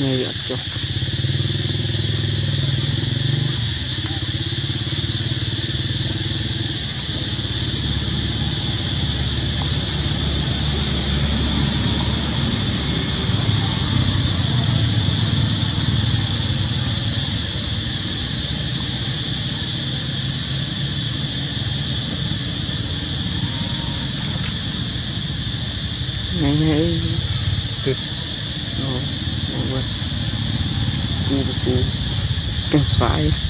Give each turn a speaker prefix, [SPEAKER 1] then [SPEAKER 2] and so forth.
[SPEAKER 1] メールやっち five.